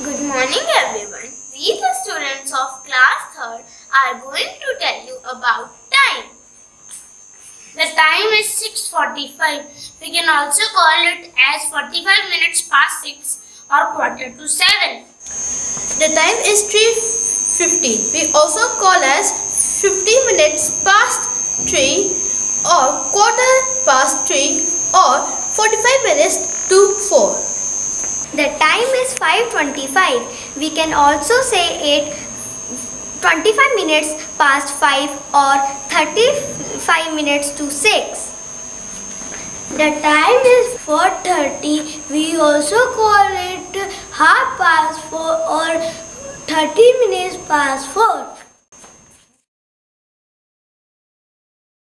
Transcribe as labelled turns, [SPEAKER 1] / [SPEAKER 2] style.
[SPEAKER 1] morning everyone. We the students of class 3rd are going to tell you about time. The time is 6.45. We can also call it as 45 minutes past 6 or quarter to 7.
[SPEAKER 2] The time is 3.15. We also call as 50 minutes past 3 or quarter past 3 or 45 minutes to 4.
[SPEAKER 3] The time is 5.25. We can also say it 25 minutes past 5 or 35 minutes to 6.
[SPEAKER 4] The time is 4.30. We also call it half past 4 or 30 minutes past 4.